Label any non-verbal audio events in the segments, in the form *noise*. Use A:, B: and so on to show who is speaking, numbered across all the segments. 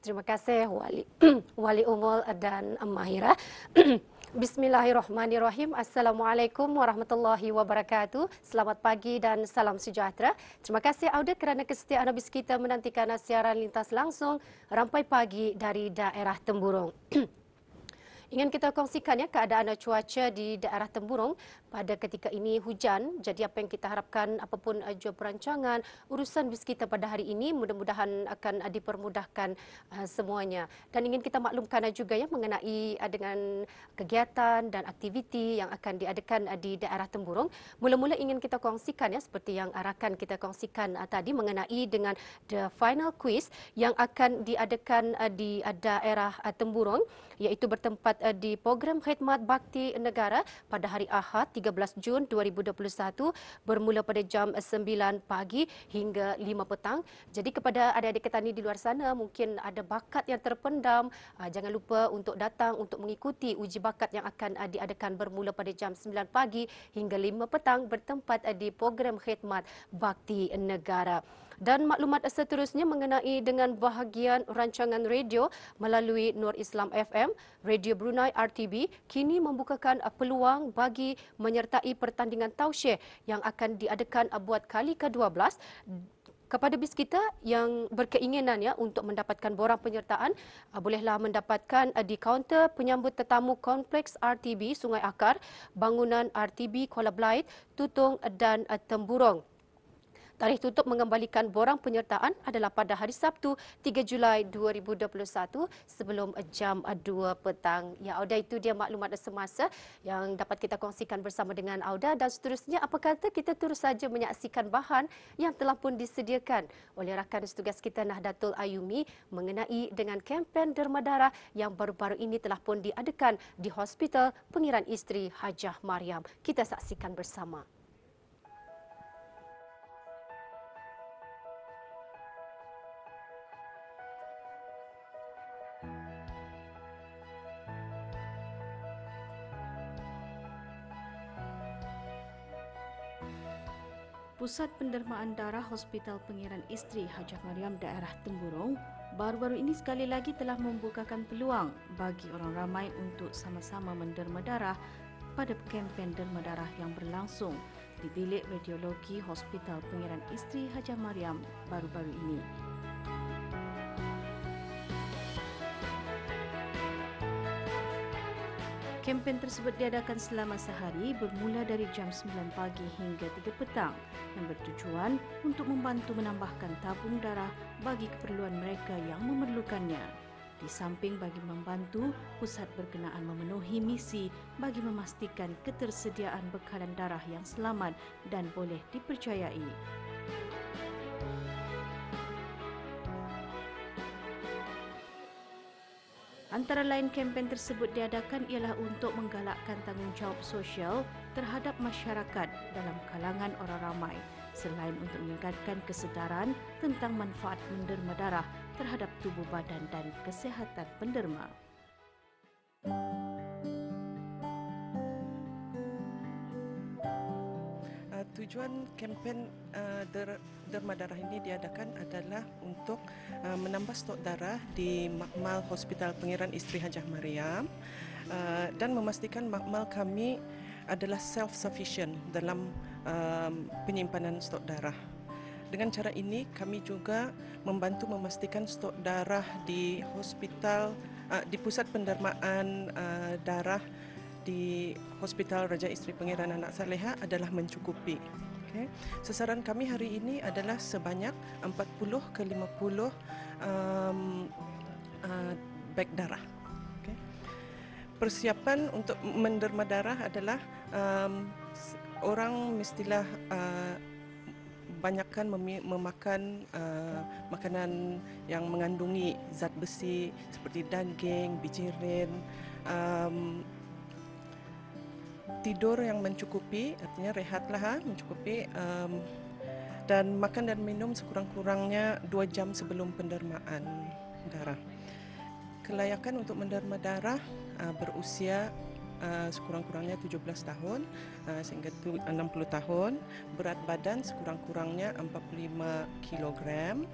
A: Terima kasih Wali *clears throat* Wali Umul dan Mahira. *clears throat* Bismillahirrahmanirrahim. Assalamualaikum warahmatullahi wabarakatuh. Selamat pagi dan salam sejahtera. Terima kasih Auda kerana kesetiaan habis kita menantikan siaran lintas langsung rampai pagi dari daerah Temburong. *clears throat* Ingin kita kongsikan ya keadaan cuaca di daerah Temburong pada ketika ini hujan. Jadi apa yang kita harapkan apapun uh, jua perancangan urusan bis kita pada hari ini mudah-mudahan akan uh, dipermudahkan uh, semuanya. Dan ingin kita maklumkan juga ya mengenai dengan kegiatan dan aktiviti yang akan diadakan di daerah Temburong. Mula-mula ingin kita kongsikan ya seperti yang arakan kita kongsikan tadi mengenai dengan the final quiz yang akan diadakan di daerah Temburong iaitu bertempat di program khidmat bakti negara pada hari Ahad 13 Jun 2021 bermula pada jam 9 pagi hingga 5 petang. Jadi kepada adik-adik petani di luar sana mungkin ada bakat yang terpendam, uh, jangan lupa untuk datang untuk mengikuti uji bakat yang akan uh, diadakan bermula pada jam 9 pagi hingga 5 petang bertempat uh, di program khidmat bakti negara dan maklumat seterusnya mengenai dengan bahagian rancangan radio melalui Nur Islam FM, Radio Brunei RTB kini membukakan peluang bagi menyertai pertandingan tausyih yang akan diadakan buat kali ke-12 kepada bis kita yang berkeinginan ya untuk mendapatkan borang penyertaan bolehlah mendapatkan di kaunter penyambut tetamu kompleks RTB Sungai Akar, bangunan RTB Kuala Belait, Tutong dan Temburong. Tarikh tutup mengembalikan borang penyertaan adalah pada hari Sabtu 3 Julai 2021 sebelum jam 2 petang. Ya Auda itu dia maklumat semasa yang dapat kita kongsikan bersama dengan Auda dan seterusnya apa kata kita terus saja menyaksikan bahan yang telah pun disediakan oleh rakan tugas kita Nahdlatul Ayumi mengenai dengan kempen derma darah yang baru-baru ini telah pun diadakan di Hospital Pengiran Isteri Hajah Mariam. Kita saksikan bersama.
B: Pusat Pendermaan Darah Hospital Pengiran Isteri Hajah Mariam daerah Temburong baru-baru ini sekali lagi telah membukakan peluang bagi orang ramai untuk sama-sama menderma darah pada kempen derma darah yang berlangsung di bilik radiologi Hospital Pengiran Isteri Hajah Mariam baru-baru ini. Kempen tersebut diadakan selama sehari bermula dari jam 9 pagi hingga 3 petang yang bertujuan untuk membantu menambahkan tabung darah bagi keperluan mereka yang memerlukannya. Di samping bagi membantu, pusat berkenaan memenuhi misi bagi memastikan ketersediaan bekalan darah yang selamat dan boleh dipercayai. Antara lain kempen tersebut diadakan ialah untuk menggalakkan tanggungjawab sosial terhadap masyarakat dalam kalangan orang ramai selain untuk meningkatkan kesedaran tentang manfaat menderma darah terhadap tubuh badan dan kesihatan penderma.
C: Tujuan kempen uh, der, derma darah ini diadakan adalah untuk uh, menambah stok darah di Makmal Hospital Pengiran Isteri Hajah Mariam uh, dan memastikan makmal kami adalah self-sufficient dalam um, penyimpanan stok darah. Dengan cara ini kami juga membantu memastikan stok darah di hospital uh, di pusat pendermaan uh, darah di Hospital Raja Isteri Pangeran Anak Saleha adalah mencukupi. Okay. Sasaran kami hari ini adalah sebanyak 40 ke 50 um, uh, beg darah. Okay. Persiapan untuk menderma darah adalah um, orang mestilah uh, banyakkan memakan uh, makanan yang mengandungi zat besi seperti daging, biji ren, um, tidur yang mencukupi, artinya rehatlah ha, mencukupi um, dan makan dan minum sekurang-kurangnya dua jam sebelum pendermaan darah. Kelayakan untuk menderma darah uh, berusia uh, sekurang-kurangnya 17 tahun uh, sehingga 60 tahun, berat badan sekurang-kurangnya 45 kilogram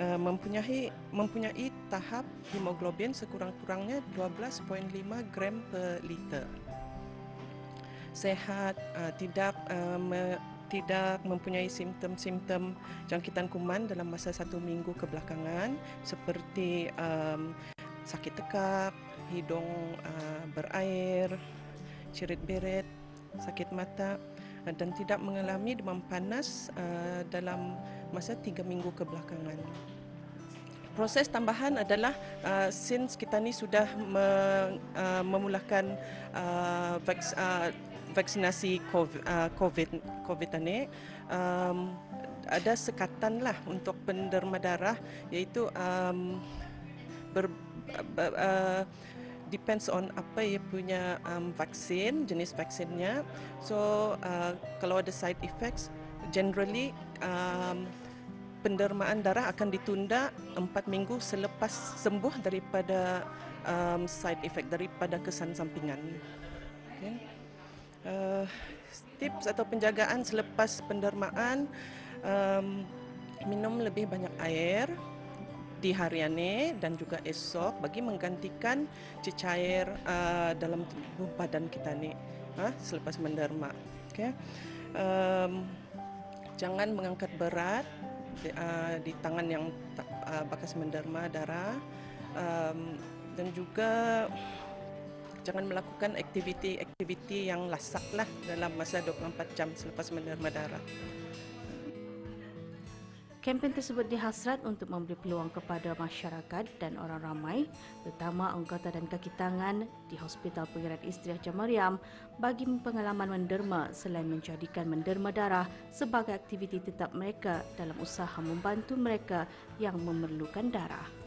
C: uh, mempunyai mempunyai tahap hemoglobin sekurang-kurangnya 12.5 gram per liter. Sehat, uh, tidak uh, me, tidak mempunyai simptom-simptom jangkitan kuman dalam masa satu minggu kebelakangan seperti um, sakit tekak, hidung uh, berair, cirit beret, sakit mata dan tidak mengalami demam panas uh, dalam masa tiga minggu kebelakangan. Proses tambahan adalah uh, since kita ni sudah me, uh, memulakan uh, vaks, uh, vaksinasi COVID, uh, COVID, ini, um, ada sekatan lah untuk penderma darah iaitu um, ber, uh, uh, depends on apa ia punya um, vaksin, jenis vaksinnya. So uh, kalau ada side effects, generally um, pendermaan darah akan ditunda empat minggu selepas sembuh daripada um, side effect daripada kesan sampingan. Okay. Uh, tips atau penjagaan selepas pendermaan um, minum lebih banyak air di harian ini dan juga esok bagi menggantikan cecair uh, dalam tubuh badan kita ni ha, selepas menderma. Okay. Um, jangan mengangkat berat di, uh, di tangan yang uh, bakas menderma darah um, dan juga jangan melakukan aktiviti-aktiviti yang lasak lah dalam masa 24 jam selepas menderma darah.
B: Kempen tersebut dihasrat untuk memberi peluang kepada masyarakat dan orang ramai, terutama anggota dan kaki tangan di Hospital Pengiran Isteri Hajar Mariam bagi pengalaman menderma selain menjadikan menderma darah sebagai aktiviti tetap mereka dalam usaha membantu mereka yang memerlukan darah.